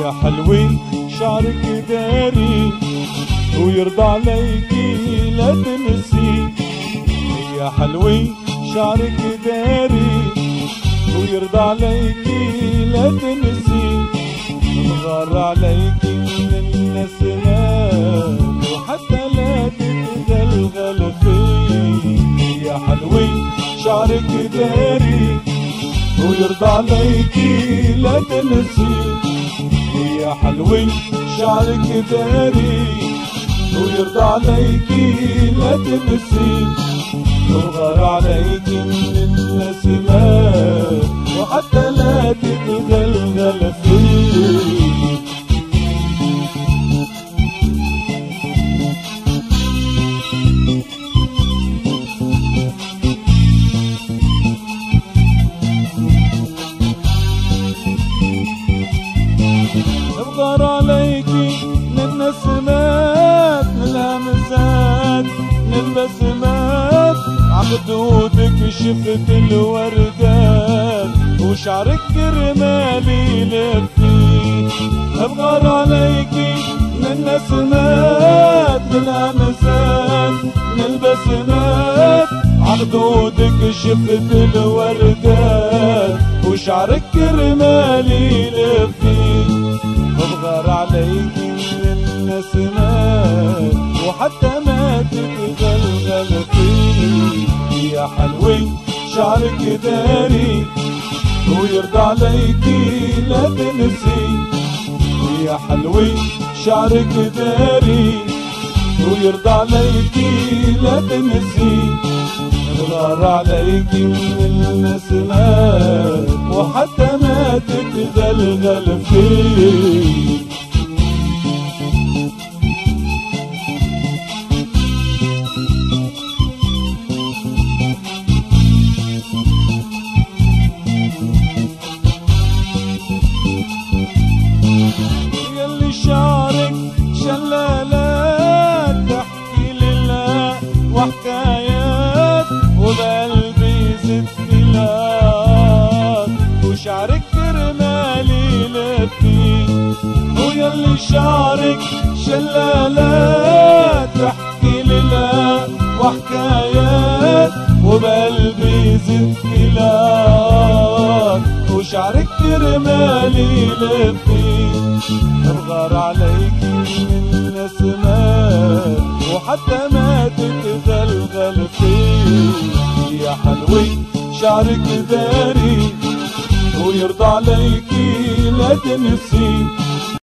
يا حلوي شعرك داري ويرضى عليكي لا تنسي. يا حلوي شعرك داري ويرضى عليكي لا تنسي. غار عليكي من النسمات وحتى لا تتغلغل فيه يا حلوي شعرك داري ويرضى عليكي لا تنسي. يا حلوي شعرك داري ويرضى عليكي لا تنسي. وغار عليكي من النسمات وحتى لا تتغلغل فيه. من الهمسات البسمات عخدودك شفت الوردات وشعرك رمالي لفي ابغار عليكي من النسمات من الهمسات البسمات عخدودك شفت الوردات وشعرك رمالي لفي بغار عليكي من النسمات وحتى ما تتغلغل فيه يا حلوي شعرك داري ويرضى عليكي لا تنسي. يا حلوي شعرك داري ويرضى عليكي لا تنسي. غار عليكي من النسمات وحتى ما تتغلغل فيه شلالات تحكي لله وحكايات وبقلبي زدت لك وشعرك رمالي لفي ويلي شعرك شلالات تحكي لله وحكايات وبقلبي زدت لك وشعرك رمالي لفي الغار عليك من النسمات وحتى ما تتغلغل فيه يا حلوي شعرك داري ويرضى عليكي لا تنسي.